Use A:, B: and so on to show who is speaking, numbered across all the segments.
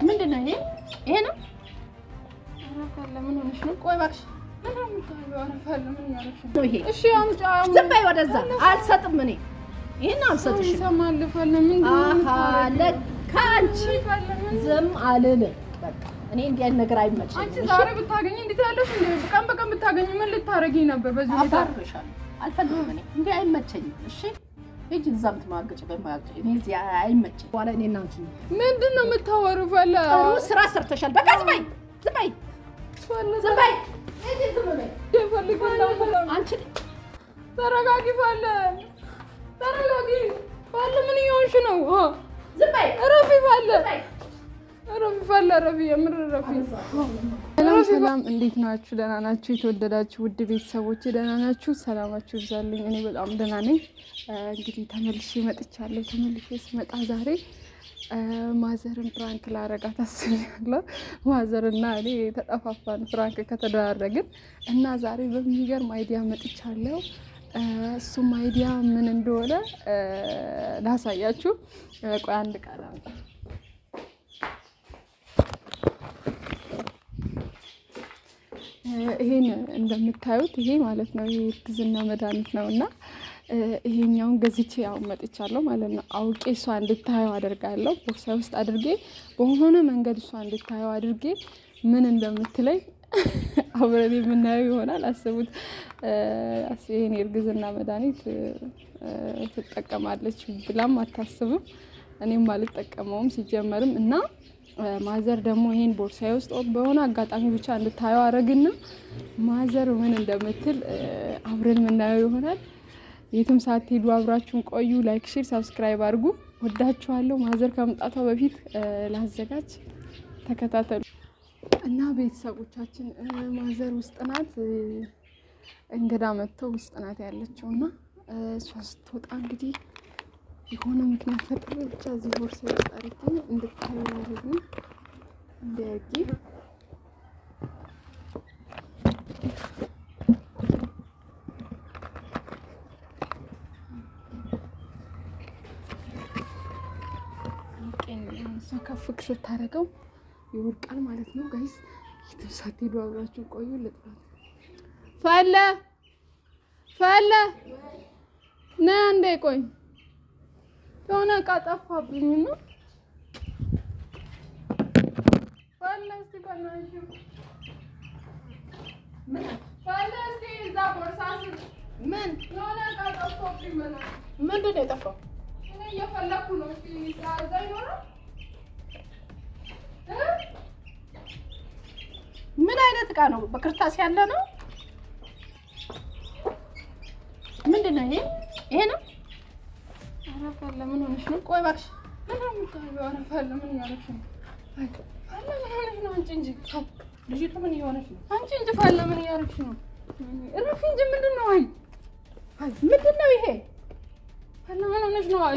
A: ምንድን ነው ይሄ? ይሄ ነው። ዝም በይ ወደዛ። አልሰጥም እኔ ይሄን አልሰጥሽም።
B: ይሰማል ፈለ ምንድን ነው
A: አሃ ለካ አንቺ ዝም አልልም። በቃ እኔ እንዲህ አይነት ነገር
B: አንቺ
A: አይመቸኝም።
B: ዛሬ ብታገኝ እንዴት ያለሽ እንዴ? ቀን በቀን ብታገኝ ምን ልታረጊ ነበር? በዚህ ሁኔታ
A: አባርሻለሁ። አልፈልግም እኔ እንዲህ አይመቸኝም። እሺ ሂጂ እዛ የምትማግጭ በማግጭ እኔ እዚህ አይመቸኝም። በኋላ እኔ እና አንቺ
B: ምንድን ነው የምታወሩ? ፈለ
A: ጥሩ ስራ ሰርተሻል። በቃ ዝም በይ ዝም በይ ዝም በይ ሂጂ ዝም በይ
B: ፈልግ
A: አንቺ
B: ተረጋጊ፣ ፈለ ተረጋጊ። ፈለ ምን እየሆንሽ ነው?
A: ዝም በይ
B: ረፊ ፈለ
A: ዝም በይ
B: ረፊ ፈለ ረፊ የምር ረፊ። ሰላም እንዴት ናችሁ? ደህና ናችሁ? የተወደዳችሁ ውድ ቤተሰቦች ደህና ናችሁ? ሰላማችሁ ይብዛልኝ። እኔ በጣም ደህና ነኝ። እንግዲህ ተመልሼ መጥቻለሁ። ተመልሼ ስመጣ ዛሬ mother ን prank ላረጋት አስቤያለሁ። mother ና እኔ ተጠፋፋን prank ከተደራረግን እና ዛሬ በሚገርም idea መጥቻለሁ። እሱም idea ምን እንደሆነ ላሳያችሁ። ቆይ አንድ ቃል ይሄን እንደምታዩት ይሄ ማለት ነው ይሄ እርግዝና መድኃኒት ነው እና ይሄኛውን ገዝቼ ያው መጥቻለሁ ማለት ነው። አውቄ እሷ እንድታየው አደርጋለሁ። ቦርሳ ውስጥ አድርጌ በሆነ መንገድ እሷ እንድታየው አድርጌ ምን እንደምትለኝ አብረን የምናየው ይሆናል። አስቡት። ይሄን የእርግዝና መድኃኒት ትጠቀማለች ብላም አታስብም። እኔም አልጠቀመውም ሲጀመርም እና mother ደግሞ ይሄን ቦርሳዬ ውስጥ በሆነ አጋጣሚ ብቻ እንድታየው አረግና mother ምን እንደምትል አብረን የምናየው ይሆናል። የትም ሳትሄዱ አብራችሁን ቆዩ። like፣ share፣ subscribe አድርጉ። ወዳችኋለሁ። mother ከመምጣቷ በፊት ላዘጋጅ፣ ተከታተሉ እና ቤተሰቦቻችን mother ውስጥ ናት። እንግዳ መጥተው ውስጥ ናት ያለችው እና እሷ ስትወጣ እንግዲህ የሆነ ምክንያት ፈጥሬ ብቻ እዚህ ቦርሳ ውስጥ አድርጌ እንድታዩ ያደርግ ነው እንዲያጊ እሷ ከፍክ ስታደርገው ይወድቃል ማለት ነው። ጋይስ የትም ሳትሄዱ አብራችሁ ቆዩ። ልጥራት ፈለ ፈለ ና እንዴ ቆይ የሆነ እቃ ጠፋብኝ በእናትሽ እዛ ቦርሳ ስር
A: ምን
B: የሆነ እቃ ጠፋብኝ በእናትሽ
A: ምንድን ነው የጠፋው?
B: እኔ እየፈለኩ ነው። እስቲ እዛ ይኖራል እ
A: ምን አይነት እቃ ነው? በክርታስ ያለ ነው? ምንድን ነው ይሄ? ይሄ ነው?
B: ምን ሆነሽ ነው?
A: ቆይ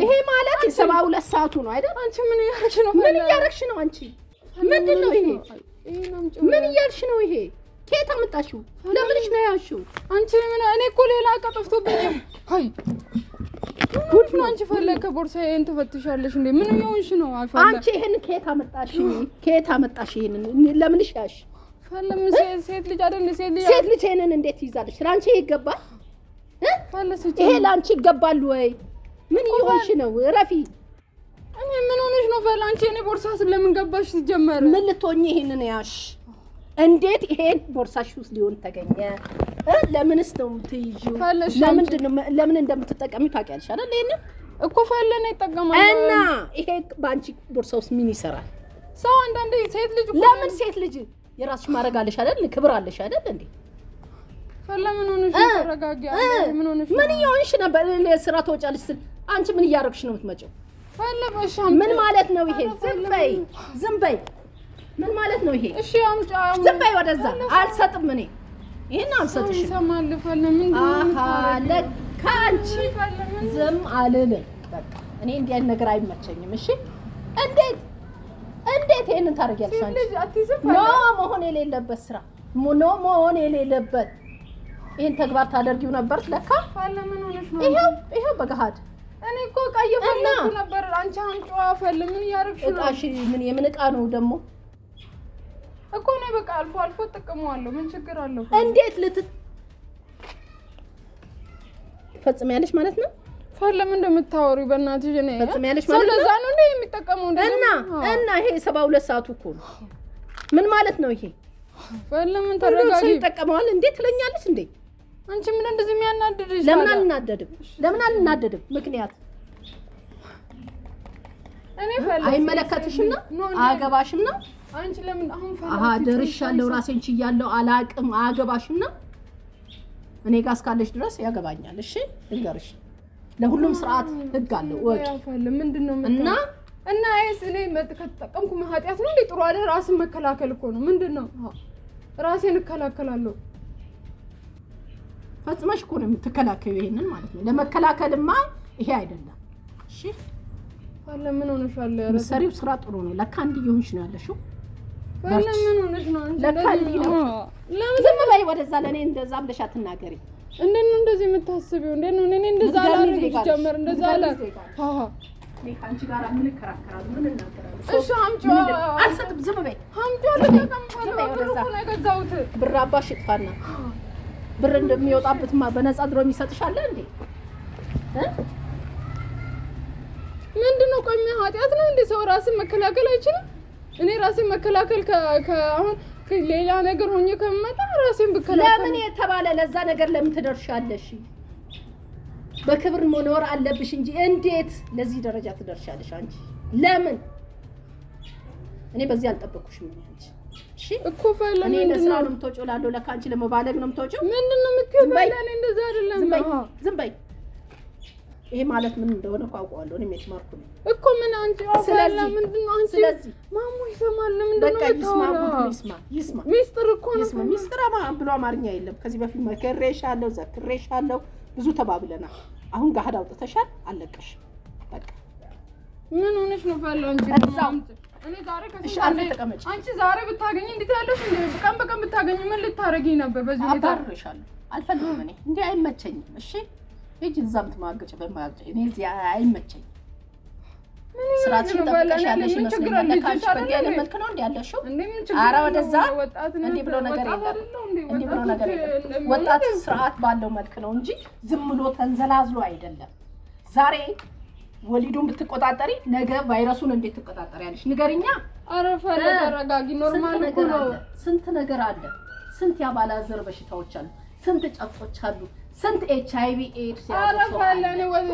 A: ይሄ? ማለት የሰባ ሁለት ሰዓቱ ነው አይደል?
B: አንቺ ምን እያደረግሽ ነው?
A: ምን? እያደረግሽ ነው አንቺ? ምንድን ነው ይሄ? ምን እያልሽ ነው ይሄ? ከየት አመጣሽው? ለምንሽ ነው ያልሽው?
B: አንቺ እኔ እኮ ሌላ እቃ ጠፍቶብኝ። አይ ጉድ ነው። አንቺ ፈለ ከቦርሳዬን ትፈትሻለሽ እንዴ? ምን እየሆንሽ ነው?
A: አንቺ ይሄን ከየት አመጣሽ? ከየት አመጣሽ? ይሄንን ለምንሽ ያልሽ?
B: ፈለ ምን ሴት ልጅ አይደል? ሴት ልጅ
A: ሴት ልጅ ይሄንን እንዴት ይዛለች? ለአንቺ ይገባል? ይሄ ለአንቺ ይገባል ወይ? ምን እየሆንሽ ነው? ረፊ
B: እኔ ምን ሆነሽ ነው? ፈለ አንቺ እኔ ቦርሳ ስለምን ገባሽ ሲጀመር?
A: ምን ልትሆኚ ይሄንን ያሽ? እንዴት ይሄን ቦርሳሽ ውስጥ ሊሆን ተገኘ? ለምንስ ነው የምትይዢው?
B: ፈለሽ
A: ለምንድን ነው ለምን እንደምትጠቀሚው ታውቂያለሽ አይደል? ይሄንን
B: እኮ ፈለ ነው ይጠቀማል።
A: እና ይሄ በአንቺ ቦርሳ ውስጥ ምን ይሰራል?
B: ሰው አንዳንዴ ሴት ልጅ
A: ለምን ሴት ልጅ የራስሽ ማድረግ አለሽ አይደል? ክብር አለሽ አይደል እንዴ?
B: ፈለ ምን ሆነሽ
A: እ?
B: ነው? ተረጋጊ።
A: እ?
B: ምን ሆነሽ
A: ምን
B: ነው?
A: እየሆንሽ ነበር? ስራ ትወጫለሽ ስል አንቺ ምን እያደረግሽ ነው የምትመጪው? ምን ማለት ነው ይሄ? ዝም በይ
B: ምን-
A: ዝም በይ። ምን ማለት ነው ይሄ?
B: እሺ አምጪ። አም-
A: ዝም በይ ወደዛ። አልሰጥም እኔ ይሄን አልሰጥሽም።
B: ይሰማል። ፈለ ምንድን ነው
A: አሃ
B: የምታረጊው?
A: ለካ አንቺ
B: ፈለ ምን
A: ዝም አልልም። በቃ እኔ እንዲህ አይነት ነገር አይመቸኝም። እሺ እንዴት እንዴት ይሄንን ታደርጊያለሽ አንቺ?
B: no
A: መሆን የሌለበት ስራ ኖ መሆን የሌለበት ይህን ተግባር ታደርጊው ነበር ለካ።? ይኸው ይኸው በገሃድ
B: እኔ እኮ እቃ እየፈለኩ ነበር። አንቺ አምጪዋ ፈል ምን እያደረግሽ ነው?
A: እቃሽ ምን የምን እቃ ነው ደግሞ?
B: እኮ እኔ በቃ አልፎ አልፎ እጠቀመዋለሁ። ምን ችግር አለው?
A: እንዴት ልት ፈጽሚያለሽ ማለት ነው?
B: ፈል ለምን እንደምታወሪ በእናትሽ እኔ
A: ፈጽሚያለሽ ማለት ነው?
B: ለዛ ነው እንዴ የሚጠቀመው?
A: እና እና ይሄ ሰባ ሁለት ሰዓቱ እኮ ነው። ምን ማለት ነው ይሄ? ሁሉም
B: ተረጋጊ።
A: ይጠቀመዋል እንዴ ትለኛለች እንዴ?
B: አንቺ ምን እንደዚህ የሚያናድድሽ?
A: ለምን? አልናደድም? ለምን አልናደድም? ምክንያት አይመለከትሽም ነው አያገባሽም ነው።
B: አንቺ ለምን አሁን
A: አሀ ደርሻለሁ፣ ራሴን ችያለሁ፣ አላቅም፣ አያገባሽም ነው። እኔ ጋር እስካለሽ ድረስ ያገባኛል። እሺ ልንገርሽ፣ ለሁሉም ስርዓት ህግ አለው እና
B: እና ይሄስ እኔ ከተጠቀምኩ ኃጢአት ነው እንዴ? ጥሩ አይደል? ራስን መከላከል እኮ ነው። ምንድን ነው ራሴን እከላከላለሁ።
A: ፈጽመሽ እኮ ነው የምትከላከዩ ይሄንን ማለት ነው። ለመከላከልማ ይሄ አይደለም። እሺ
B: ምን ሆነሻል? ኧረ
A: ምሰሪው ስራ ጥሩ ነው። ለካ እንዲህ እየሆንሽ ነው ያለሽው። ዝም በይ ወደዛ። ለእኔ እንደዛ ብለሽ አትናገሪ።
B: እንዴት ነው እንደዚህ የምታስቢው? እንዴት ነው እኔ እንደዛ አላደርግም። ሲጀመር እንደዛ አላ
A: ምትገርሚ ዜጋ ነሽ።
B: አዎ
A: እኔ ከአንቺ ጋር ምን እከራከራለሁ? ምን እናገራለሁ?
B: እሺ አምጪዋ።
A: አልሰጥም። ዝም በይ።
B: አምጪዋ ብር የገዛሁት።
A: አባሽ ይጥፋና ብር እንደሚወጣበት ማ በነፃ ድሮ የሚሰጥሻለ እንዴ? እ?
B: ምንድን ነው ቆይ ኃጢአት ነው እንዴ? ሰው ራስን መከላከል አይችልም? እኔ ራሴን መከላከል አሁን ሌላ ነገር ሆኜ ከምመጣ ራሴን ብከላከል
A: ለምን የተባለ ለዛ ነገር ለምን ትደርሻለሽ? በክብር መኖር አለብሽ እንጂ እንዴት ለዚህ ደረጃ ትደርሻለሽ አንቺ? ለምን? እኔ በዚህ አልጠበቅኩሽም አንቺ። እሺ
B: እኮ ፈለ
A: እኔ ለስራ
B: ነው
A: የምትወጪው እላለሁ። ለካ አንቺ ለመባለግ ነው የምትወጪው።
B: ምንድን ነው የምትይው? ፈለ እኔ እንደዛ አይደለም
A: ዝም በይ ዝም በይ። ይሄ ማለት ምን እንደሆነ እኮ አውቀዋለሁ። እኔም የተማርኩ ነው።
B: እኮ ምን አንቺ
A: ስለዚህ-
B: ምንድን ነው አንቺ
A: ስለዚህ
B: ማሙ ይሰማል ምንድን ነው የምታወራው?
A: ይስማ፣ ይስማ
B: ሚስጥር እኮ ነው
A: ሚስጥር ብሎ አማርኛ የለም። ከዚህ በፊት መከሬሻለሁ፣ ዘክሬሻለሁ፣ ብዙ ተባብለናል። አሁን ጋህድ አውጥተሻል፣ አለቀሽ። በቃ
B: ምን ሆነሽ ነው ፈለ አንቺ
A: እዛው።
B: እኔ ዛሬ አንቺ ዛሬ ብታገኝ እንዴት ያለሽ እንዴ? ቀን በቀን ብታገኝ ምን ልታረጊኝ ነበር? በዚህ ሁኔታ
A: አባርርሻለሁ። አልፈልግም። እኔ እንዲህ አይመቸኝም። እሺ ሂጂ እዛ የምትማግጭ በማግጭ እኔ እዚህ
B: ነው ፈለ?
A: ጠብቀሽ ያለሽ ይመስለኛል።
B: አለ?
A: ለካ አንቺ
B: ልጅሽ
A: በእንዲህ አይነት
B: አይደለ
A: መልክ ነው እንዲህ ያለሽው። ኧረ? ወደዛ እንዲህ ብሎ ነገር የለም።? እንዲህ ብሎ ነገር የለም። ወጣት ስርዓት ባለው መልክ ነው እንጂ ዝም ብሎ ተንዘላዝሎ አይደለም። ዛሬ ወሊዱን ብትቆጣጠሪ ነገ ቫይረሱን እንዴት ትቆጣጠሪያለሽ? ንገሪኛ።
B: ኧረ ተረጋጊ። ኖርማል እኮ
A: ነገር
B: ነው።
A: አለ። ስንት ነገር አለ። ስንት የአባላዘር በሽታዎች አሉ። ስንት ጨቆች አሉ። ስንት ኤች አይ ቪ ኤድስ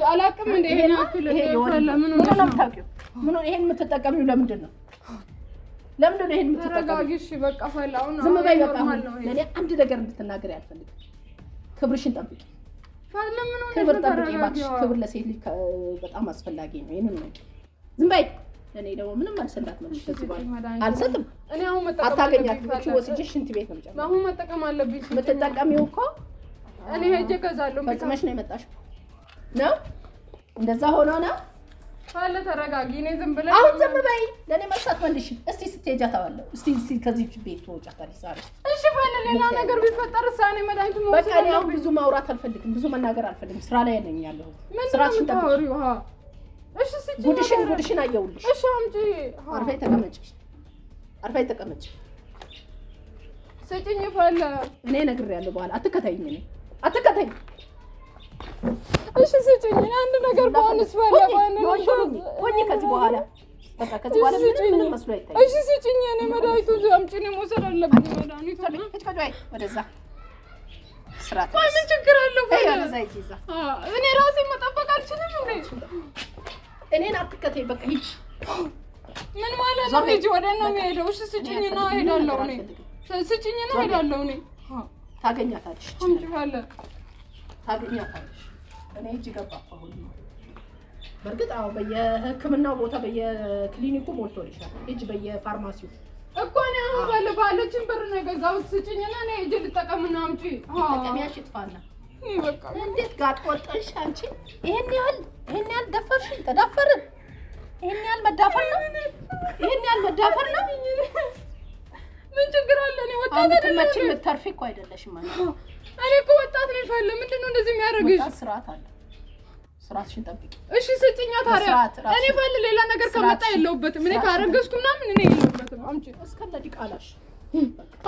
B: አላውቅም እንደ ይሄን
A: ነው።
B: ምን
A: ይሄን የምትጠቀሚው ለምንድን ነው? ለምንድን ነው ይሄን የምትጠቀሚው?
B: በቃ አሁን
A: ዝም በይ በቃ። ለእኔ አንድ ነገር እንድትናገር አልፈልግም። ክብርሽን ጠብቂ። ክብር? ጠብቂ እባክሽ። ክብር ለሴት ልጅ በጣም አስፈላጊ ነው። ይሄንን ነው። ዝም በይ። እኔ ደግሞ ምንም መልስ እንዳትመልሽ ከዚህ በኋላ
B: መድኃኒት
A: አልሰጥም።
B: እኔ አሁን መጠቀም
A: አታገኛትም። ወስጄሽ ሽንት ቤት ነው
B: አሁን መጠቀም አለብኝ።
A: የምትጠቀሚው እኮ
B: እኔ ሄጄ እገዛለሁ።
A: ፈጽመሽ ነው የመጣሽው ነው። እንደዛ ሆኖ ነው።
B: ፈለ ተረጋጊ። እኔ ዝም ብለሽ
A: አሁን ዝም በይ። ለእኔ መልስ አትመልሽ። እስቲ ስትሄጃ ታዋለሁ። እስቲ እስቲ ከዚህ ቤት ትወጫታለሽ ዛሬ።
B: እሺ ፈለ ሌላ ነገር ቢፈጠር እኔ መድኃኒቱ
A: በቃ እኔ አሁን ብዙ ማውራት አልፈልግም። ብዙ መናገር አልፈልግም። ስራ ላይ ነኝ ያለሁት። ስራችን ጠብቂ።
B: እሺ ስጪኝ
A: ጉድሽን ጉድሽን አየሁልሽ።
B: እሺ አምጪ። ውሃ
A: አርፋይ ተቀመጭ። አርፋይ ተቀመጭ።
B: ስጪኝ ፈለ።
A: እኔ ነግሬያለሁ። በኋላ አትከተይኝ። እኔ አትከተይኝ።
B: እሺ እኔ አንድ ነገር
A: የሆንሽ ሁኚ። ሆኜ ከዚህ በኋላ
B: እሺ ስጪኝ። እኔ መድኃኒቱ አምጪ። እኔ መውሰድ አለብኝ መድኃኒቱ።
A: ሂጅ ወደዛ
B: ምን ችግር አለው
A: ሂጅ
B: እኔ ራሴ መጠበቅ አልችልም እንዴ?
A: እኔን አትከተይ። በቃ ሂጅ።
B: ምን ማለት ነው? ሂጂ ወደ ነው የሚሄደው። እሺ ስጪኝና
A: እኔ
B: እሄዳለሁ። እኔ
A: በይ።
B: እሄዳለሁ። እኔ
A: ታገኛታለሽ። ታገኛታለሽ። እኔ እጅ ገባ አሁን በእርግጥ አዎ፣ በየሕክምናው ቦታ በየክሊኒኩ ሞልቶልሻል። ሂጅ በየፋርማሲው
B: እኮ እኔ አሁን ባለ ባለችን ብር ነው የገዛሁት። ስጭኝና እኔ ሂጅ ልጠቀምና አምጪ።
A: ጠቀሚያሽ ይጥፋና እንዴት ጋጥ ወጥሽ አንቺ! ይሄን ያህል ይሄን ያህል ደፈርሽን ተዳፈርን። ይሄን ያህል መዳፈር ነው። ይሄን ያህል መዳፈር ነው።
B: ምን ችግር አለ? እኔ ወጣት እንዴ?
A: የምትተርፊ እኮ አይደለሽም ማለት ነው።
B: እኔ እኮ ወጣት ነኝ። ፈለ ምንድን ነው እንደዚህ የሚያደርግሽ?
A: ስርዓት አለ። ስርዓትሽን ጠብቂ።
B: እሺ ስጭኛ ታዲያ። እኔ ፈል ሌላ ነገር ከመጣ የለውበትም። እኔ ካረገዝኩ ምናምን እኔ የለውበትም። አምጪ
A: እስከነ ዲቃላሽ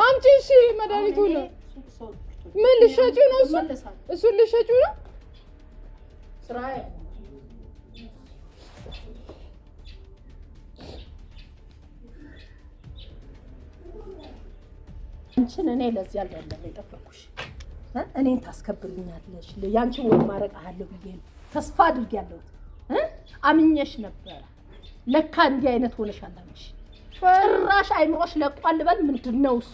B: አምጪ። እሺ መድኃኒቱ ነው። ምን ልትሸጪው ነው? እሱ
A: እመለሳለሁ።
B: እሱን ልትሸጪው ነው?
A: ስራዬ አንቺን እኔ ለዚህ አይደለም የጠበኩሽ። እ? እኔን ታስከብርኛለሽ። ያንቺን ወግ ማድረግ አለሁ ብዬ ነው። ተስፋ እ? አምኜሽ ነበረ። ለካ እንዲህ አይነት ሆነሻል አንቺ ጭራሽ አይምሮሽ ለቋል ልበል ምንድን ነው እሱ?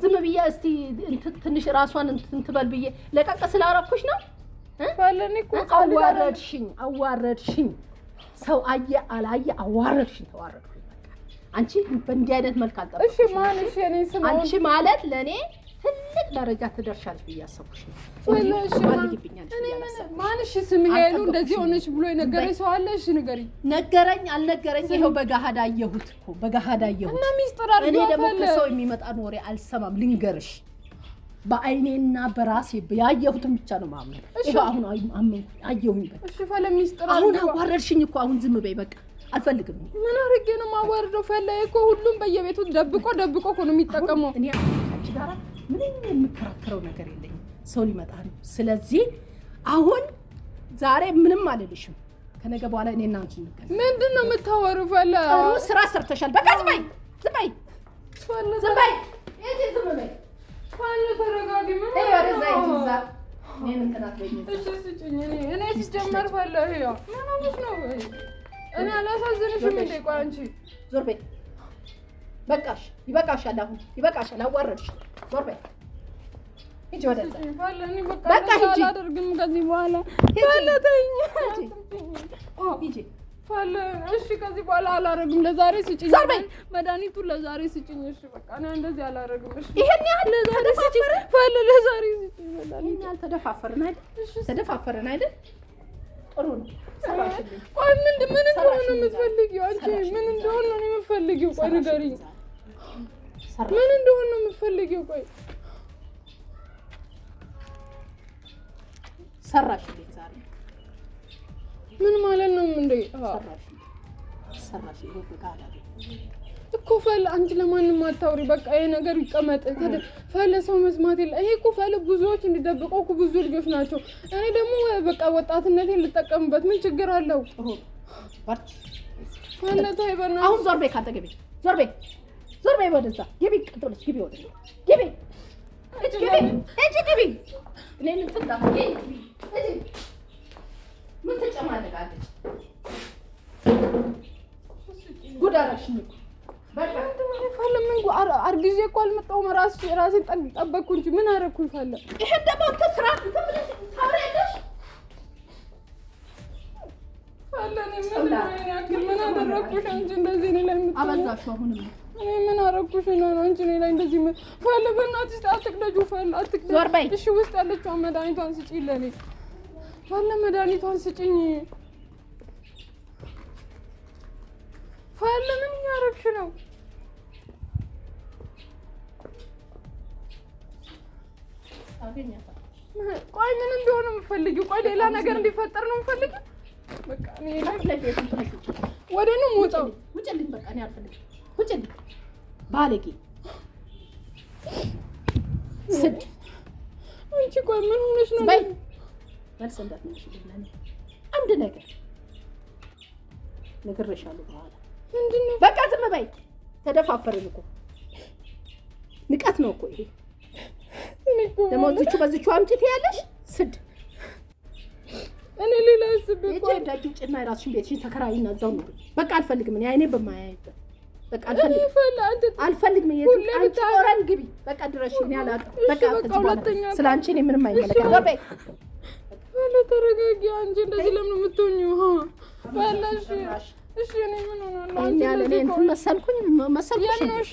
A: ዝም ብዬ እስቲ ትንሽ ራሷን እንትን ትበል ብዬ ለቀቅ ስላረኩሽ ነው? አዋረድሽኝ አዋረድሽኝ። ሰው አየ አላየ አዋረድሽኝ፣ ተዋረድኩኝ። በቃ አንቺ በእንዲህ አይነት መልክ
B: እሺ
A: አልጠበቅኩሽም።
B: ማን? እሺ እኔ ስም አሁን
A: አንቺ ማለት ለእኔ ትልቅ ደረጃ ትደርሻለሽ ብዬ አሰብኩሽ
B: ማን? እሺ ስም ሄሉ እንደዚህ ሆነች ብሎ የነገረኝ ሰው አለ? እሺ ንገሪኝ።
A: ነገረኝ አልነገረኝ ይኸው በገሃድ አየሁት እኮ በገሃድ አየሁት።
B: እና ሚስጥር
A: እኔ ደግሞ ከሰው የሚመጣን ወሬ አልሰማም። ልንገርሽ በአይኔና በራሴ ያየሁትን ብቻ ነው ማምነው። ይኸው አሁን አመንኩኝ፣ አየሁኝ። በቃ አሁን አዋረድሽኝ እኮ አሁን ዝም በይ በቃ አልፈልግም።
B: ምን አድርጌ ነው የማዋርደው? ፈላ እኮ ሁሉም በየቤቱ ደብቆ ደብቆ እኮ ነው የሚጠቀመው።
A: እኔ አንቺ ጋር ምንም የምከራከረው ነገር የለኝም። ሰው ሊመጣ ነው። ስለዚህ አሁን ዛሬ ምንም አልልሽም። ከነገ በኋላ እኔና አንቺ እንገናኝ።
B: ምንድን ነው የምታወሩ? ፈላ
A: ጥሩ ስራ ሰርተሻል። በቃ ዝም በይ፣ ዝም በይ፣ ዝም በይ፣ ዝም በይ።
B: ፈላ ተረጋጊ። ምን
A: እኔን እንትን አትበይኝ።
B: እሺ ስጭኝ። እኔ እኔ ሲጀመር ፈላ ምን ነው? እኔ አላሳዝንሽም እንዴ? ቆይ አንቺ
A: ዞር በይ። በቃሽ፣ ይበቃሻል። አሁን ይበቃሻል። አዋረድሽ። ዞር በይ፣ ሂጂ ወደዛ።
B: ስጭኝ ፈላ። እኔ በቃ
A: በቃ
B: እንደዛ
A: ሂጂ።
B: አላደርግም ከዚህ በኋላ
A: ሂጂ።
B: ፈላ ተይኝ።
A: ሂጂ።
B: አዎ
A: ሂጂ።
B: ፈለ እሺ፣ ከዚህ በኋላ አላረግም። ለዛሬ ስጭኝ
A: ዞር በይ።
B: መድኃኒቱን ለዛሬ ስጭኝ። እሺ በቃ እኔ እንደዚህ አላረግም። እሺ
A: ይሄን ያህል
B: ለዛሬ ስጭኝ። ፈለ ለዛሬ ስጭኝ መድኃኒት።
A: ይሄን ያህል ተደፋፈርን አይደል? ተደፋፈርን አይደል? ጥሩ ነው።
B: ቆይ ምን ምን እንደሆነ ነው የምትፈልጊው አንቺ? ምን እንደሆነ ነው የምትፈልጊው? ቆይ ንገሪኝ።
A: ሰራሽ
B: ምን እንደሆነ ነው የምትፈልጊው? ቆይ
A: ሰራሽልኝ ዛሬ
B: ምን ማለት ነው እንዴ? አዎ
A: ሰራሽልኝ ሰራሽ ይሄ በቃላ
B: እኮ ፈለ አንቺ ለማንም አታውሪ። በቃ ይሄ ነገር ይቀመጥ። ፈለ ሰው መስማት የለ። ይሄ እኮ ፈለ ብዙዎች እንዲደብቀው እኮ ብዙ ልጆች ናቸው። እኔ ደግሞ በቃ ወጣትነቴን ልጠቀምበት ምን ችግር አለው? ፈለ ተይ በእናትሽ።
A: አሁን ዞር በይ ካጠገቤ ዞር በይ ዞር በይ ወደዛ ግቢ ቀጥ ብለሽ ግቢ ወደ ግቢ ሂጂ ግቢ ሂጂ ግቢ ግቢ ምን ትጨማለቃለች ጉድ አደረግሽኝ በቃ
B: ፈለ ምን ጉ- አር- አርግዤ እኮ አልመጣሁም። ራሴን ጠበቅኩ እንጂ ምን አደረኩኝ? ፈለ
A: ይሄን ደግሞ አንተ ስራ
B: ምን አደረኩሽ? አንቺ እንደዚህ እኔ ላይ የምትሆኚው?
A: አበዛሽው አሁንም
B: እኔ። ምን አደረኩሽ? ነው አንቺ እኔ ላይ እንደዚህ ምን ፈለ በእናትሽ አትቅደጁ ፈለ አትቅደጁ።
A: ዞር በይ።
B: እሺ ውስጥ ያለችውን መድኃኒቷን ስጪኝ ለኔ ፈለ መድኃኒቷን ስጪኝ። ፈለ ምን እያደረግሽ ነው
A: ታገኛታለሽ
B: ቆይ ምን እንደሆነ የምትፈልጊው ቆይ ሌላ ነገር እንዲፈጠር ነው የምትፈልጊው በቃ እኔ ወደ ነው የምወጣው?
A: ውጭልኝ በቃ እኔ አልፈልግም። ውጭልኝ ባለጌ። ስድ።
B: አንቺ ቆይ ምን ሆነሽ ነው?
A: በይ። መልስ እንዳትመልሽልኝ አንድ ነገር ነግሬሻለሁ በኋላ።
B: ምንድን ነው
A: በቃ ዝም በይ። ተደፋፈርን እኮ። ንቀት ነው እኮ ይሄ።
B: እኔ
A: ደግሞ እዚቹ በዚቹ አምጪ ትያለሽ? ስድ።
B: እኔ ሌላ አስቤ እኮ
A: ውጭና የራስሽን ቤትሽን ተከራይና እዛው ኑሪ በቃ አልፈልግም እኔ አይኔ በማያይበት። በቃ አልፈልግም። አንቺ ግቢ። በቃ ድረሽ እኔ አላውቅም። በቃ ስለ አንቺ እኔ ምንም አይመለከትም። ዞር በይ
B: ተረጋጊ። አንቺ እንደዚህ ለምን የምትሆኚው? ፈለ እሺ እኔ ምን
A: እንትን መሰልኩኝ መሰልኩሽ?
B: ነው እሺ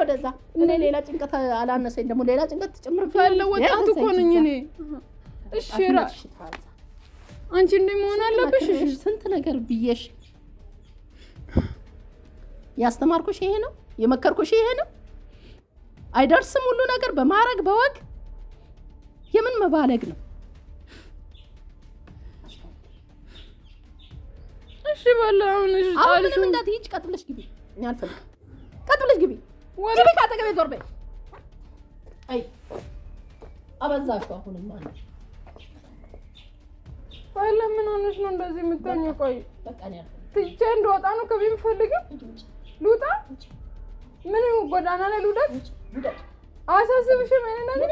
A: ወደዛ። እኔ ሌላ ጭንቀት አላነሰኝ ደግሞ ሌላ ጭንቀት
B: ፈለ ወጣት እኮ ነኝ እኔ። እሺ ራ አንቺ እንደ መሆን አለብሽ? እሺ።
A: ስንት ነገር ብዬሽ? ያስተማርኩሽ ይሄ ነው? የመከርኩሽ ይሄ ነው? አይደርስም ሁሉ ነገር በማረግ በወግ? የምን መባለግ ነው
B: እሺ በል አሁን እሺ
A: አሁን
B: ጣልሽው።
A: ምንም እንዳትሄጂ፣ ቀጥ ብለሽ ግቢ። እኔ አልፈልግም። ቀጥ ብለሽ ግቢ፣ ግቢ፣ ከአጠገቤ ዞር በይ። አይ አበዛሽው። አሁንም ማለት
B: ባለ ምን ሆነሽ ነው እንደዚህ የምትሆኚው? ቆይ
A: እኔ
B: ትቼ እንደወጣ ነው ከቤት የምፈልገው? ልውጣ? ምን ጎዳና ላይ ልውደቅ? አያሳስብሽም? ነገር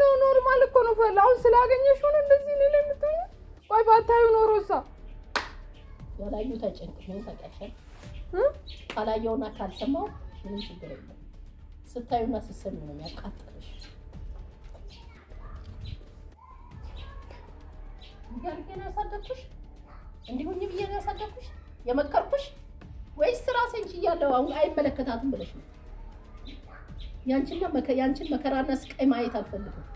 B: ነው normal እኮ ነው። ፈላ አሁን ስላገኘሽ ሆነ እንደዚህ ሌላ የምትሆኚው? ቆይ ባታዩ ኖሮሳ
A: ያላዩት አይጨንቅም። ታውቂያለሽ።
B: እ?
A: ካላየውና ካልሰማው ምንም ችግር የለም። ስታዩና ስትሰሚ ነው የሚያቃጥልሽ። እንዲህ ነው ያሳደግኩሽ? እንዲሁኝ ብዬ ነው ያሳደግኩሽ? የመከርኩሽ ወይስ ራሴን ችያለሁ አሁን አይመለከታትም ብለሽ ነው? ያንቺን መከራና ስቃይ ማየት አልፈልግም።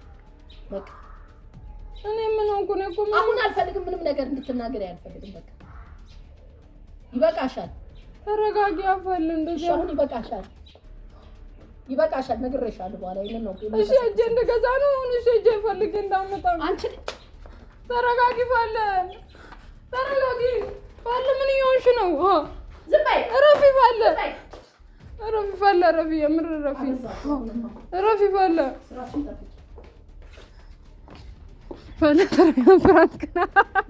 A: በቃ
B: እኔ ምን ሆንኩ? እኔ እኮ
A: አሁን አልፈልግም። ምንም ነገር እንድትናገሪ አልፈልግም። በቃ ይበቃሻል።
B: ተረጋጊ። አፈል እንደዚህ
A: አሁን ይበቃሻል፣ ይበቃሻል። ነግሬሻለሁ። በኋላ ይሄንን ነው
B: እሺ እጄ እንደገዛ ነው አሁን እሺ እጄ ፈልጌ እንዳመጣ
A: አንቺ
B: ተረጋጊ። ፋለ ተረጋጊ። ፋለ ምን እየሆንሽ ነው?
A: ዝም በይ
B: ረፊ ፋለ
A: ዝም በይ።
B: ረፊ ፋለ ረፊ የምር ረፊ
A: አበዛሽው አሁንማ።
B: ረፊ ፋለ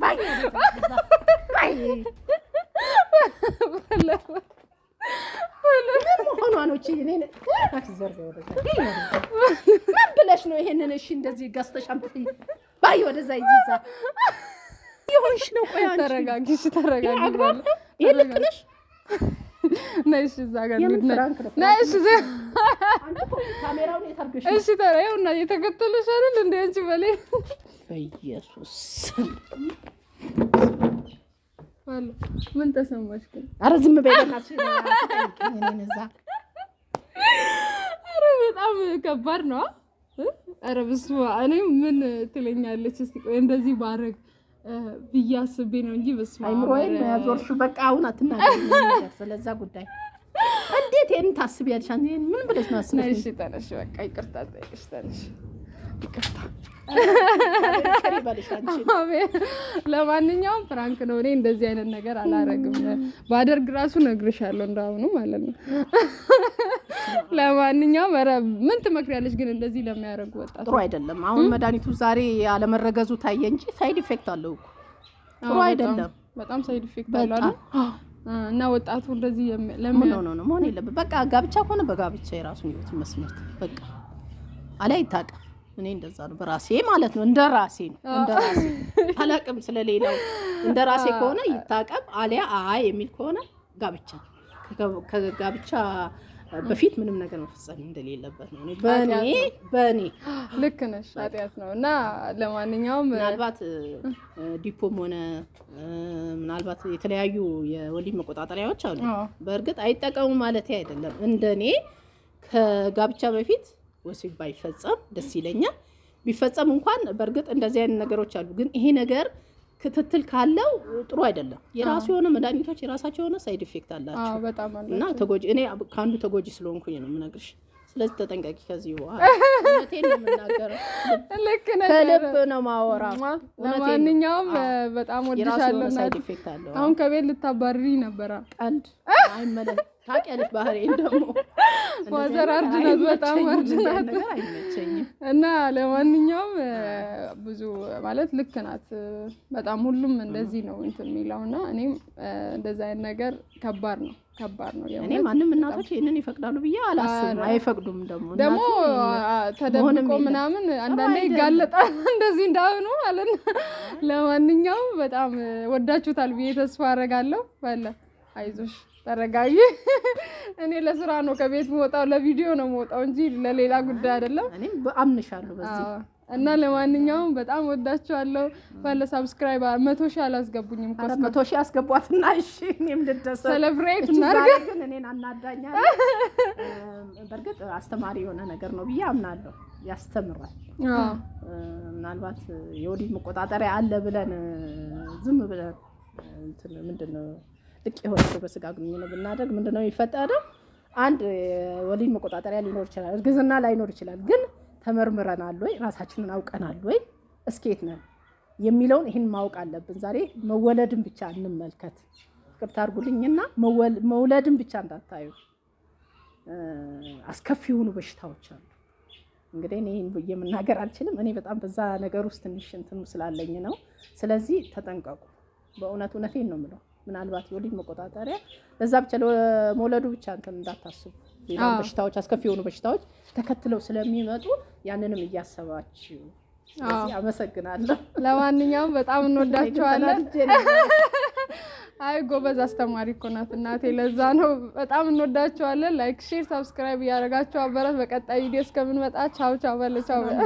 A: bye bye
B: ፋለ
A: ምን ብለሽ ነው ይሄንን? እሺ እንደዚህ ገዝተሽ አምጥተሽ ባይ ወደዛ ይዛ የሆንሽ ነው። ቆይ
B: ተረጋጊ። እሺ ተረጋጊ።?
A: ይሄ ልክ ነሽ?
B: ነይ እዛ ጋር ነይ። እሺ? እሺ ይኸውና እየተከተለሽ አይደል እንደ አንቺ በላይ
A: በኢየሱስ
B: ምን ተሰማሽ ግን?
A: ኧረ ዝም በይ በእናትሽ። አትጠይቂኝ እኔን እዛ
B: ኧረ በጣም ከባድ ነው። እ? ኧረ በስመ አብ እኔ ምን ትለኛለች እስቲ ቆይ እንደዚህ ባረግ ብዬ አስቤ ነው እንጂ በስመ አብ
A: አይምሮዬን ያዞርሽው። በቃ አሁን አትናገሪኝ ነገር ስለዛ ጉዳይ። እንዴት ይሄን ታስቢያለሽ? ምን ብለሽ ነው
B: ነይ
A: አስበሽ?
B: እሺ ተነሽ፣ በቃ ይቅርታ ጠይቅሽ ተነሽ። ይቅርታ ለማንኛውም ፍራንክ ነው። እኔ እንደዚህ አይነት ነገር አላረግም። ባደርግ ራሱ ነግርሻለሁ እንዳሁኑ ማለት ነው። ለማንኛውም ኧረ ምን ትመክሪያለሽ ግን እንደዚህ ለሚያደርጉ ወጣት?
A: ጥሩ አይደለም። አሁን መድኃኒቱ ዛሬ ያለመረገዙ ታየ እንጂ side effect አለው እኮ ጥሩ አይደለም።
B: በጣም- side effect አለው አይደል? እና ወጣቱ እንደዚህ የሚ-
A: ምን
B: ለሚያ
A: ሆኖ ነው መሆን የለበት። በቃ ጋብቻ ከሆነ በጋብቻ የራሱን ህይወት መስመርት በቃ አላይ ይታቀም። እኔ እንደዛ ነው በራሴ ማለት ነው። እንደ ራሴ ነው እንደ ራሴ አላቅም ስለሌላው። እንደ ራሴ ከሆነ ይታቀም፣ አሊያ አይ የሚል ከሆነ ጋብቻ ከጋ- ከጋብቻ በፊት ምንም ነገር መፈጸም እንደሌለበት ነው። እኔ በእኔ በእኔ
B: ልክ ነሽ፣ ኃጢአት ነው እና ለማንኛውም
A: ምናልባት ዲፖም ሆነ ምናልባት የተለያዩ የወሊድ መቆጣጠሪያዎች አሉ። በእርግጥ አይጠቀሙ ማለት አይደለም። እንደኔ ከጋብቻ በፊት ወሲብ ባይፈጸም ደስ ይለኛል። ቢፈጸም እንኳን በእርግጥ እንደዚህ አይነት ነገሮች አሉ። ግን ይሄ ነገር ክትትል ካለው ጥሩ አይደለም። የራሱ የሆነ መድኃኒቶች የራሳቸው የሆነ side effect አላቸው
B: አዎ፣ በጣም አለ።
A: እና ተጎጂ እኔ ከአንዱ ተጎጂ ስለሆንኩኝ ነው የምነግርሽ። ስለዚህ ተጠንቀቂ ከዚህ በኋላ እውነቴን ነው የምናገረው።
B: ልክ ነሽ።
A: ከልብ ነው ማወራው።
B: ሟ።
A: እውነቴን ነው።
B: ለማንኛውም በጣም ወድሻለሁ
A: የሆነ side
B: እናቴ።
A: effect አለው።
B: አሁን ከቤት ልታባርሪ ነበረ።
A: ቀልድ አይመለስ ታውቂያለሽ፣ ባህሪዬን ደግሞ
B: mother hard ናት፣ በጣም
A: hard
B: ናት። እና ለማንኛውም ብዙ ማለት ልክ ናት። በጣም ሁሉም እንደዚህ ነው እንትን የሚለው እና እኔም እ፣ እንደዚህ አይነት ነገር ከባድ ነው ከባድ ነው
A: እኔ ማንም እናቶች ይህንን ይፈቅዳሉ ብዬ አላስብም። አይፈቅዱም ደግሞ
B: ደግሞ ተደብቆ ምናምን አንዳንዴ ይጋለጣል እንደዚህ እንዳሁኑ ማለት ነው። ለማንኛውም በጣም ወዳችሁታል ብዬ ተስፋ አደርጋለሁ። ባለ አይዞሽ ተረጋጊ። እኔ ለስራ ነው ከቤት መውጣው ለቪዲዮ ነው መውጣው እንጂ ለሌላ ጉዳይ አይደለም።
A: እኔም አምንሻለሁ በዚህ
B: እና ለማንኛውም በጣም ወዳችኋለሁ። ባለ subscribe መቶ ሺህ አላስገቡኝም
A: መቶ ሺህ አስገቧትና እሺ እኔም ልደሰት celebrate
B: እናድርግ።
A: ግን እኔን አናዳኛል። በእርግጥ አስተማሪ የሆነ ነገር ነው ብዬ አምናለሁ። ያስተምራል። ምናልባት የወሊድ መቆጣጠሪያ አለ ብለን ዝም ብለን ምንድን ነው ልቅ የሆነ ሰው በስጋ ግንኙነት ብናደርግ ምንድን ነው የሚፈጠረው? አንድ የወሊድ መቆጣጠሪያ ሊኖር ይችላል፣ እርግዝና ላይኖር ይችላል። ግን ተመርምረናል ወይ ራሳችንን አውቀናል ወይ እስኬት ነን የሚለውን ይህን ማወቅ አለብን። ዛሬ መወለድን ብቻ እንመልከት። ይቅርታ አድርጉልኝና መውለድን ብቻ እንዳታዩ። አስከፊ የሆኑ በሽታዎች አሉ። እንግዲህ እኔ ብዬ መናገር አልችልም። እኔ በጣም በዛ ነገር ውስጥ ትንሽ እንትኑ ስላለኝ ነው። ስለዚህ ተጠንቀቁ። በእውነት እውነቴን ነው የምለው። ምናልባት የወሊድ መቆጣጠሪያ ለዛ ብቻ ለመውለዱ ብቻ እንትን እንዳታስቡ። ሌላ
B: አዎ።
A: በሽታዎች አስከፊ የሆኑ በሽታዎች ተከትለው ስለሚመጡ ያንንም እያሰባችሁ። አመሰግናለሁ።
B: ለማንኛውም በጣም
A: ነበር።
B: አይ ጎበዝ አስተማሪ እኮ ናት እናቴ። ለዛ ነው በጣም እንወዳቸዋለን። like፣ share፣ subscribe እያደረጋችሁ አበረት። በቀጣይ ቪዲዮ እስከምንመጣ ቻው ቻው በለ ቻው በለ